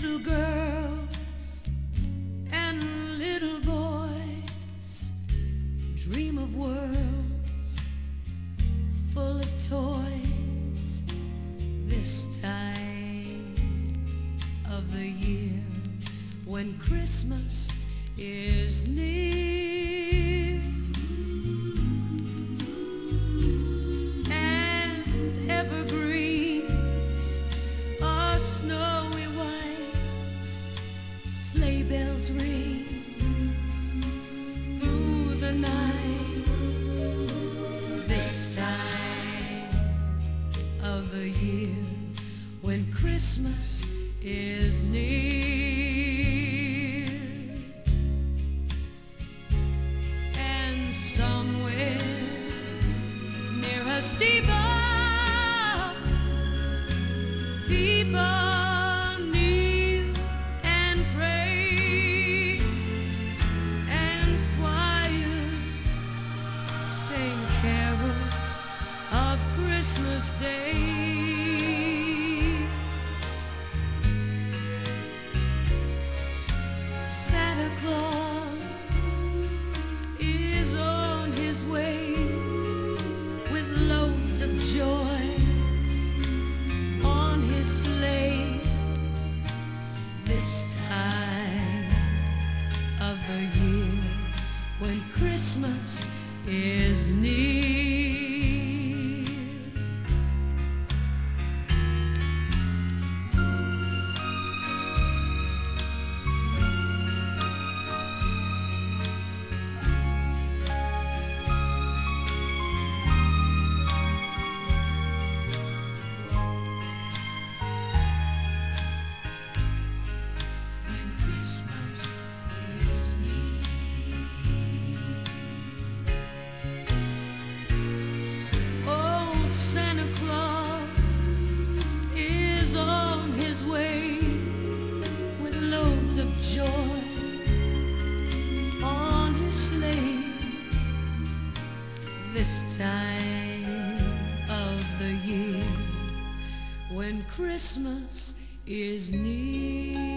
little girls and little boys dream of worlds full of toys this time of the year when Christmas is near. And evergreens are snowy the year when Christmas is near. And somewhere near a steeple, Christmas Day. Santa Claus is on his way with loads of joy on his sleigh this time of the year when Christmas is near. Of joy sleigh this time of the year when Christmas is near.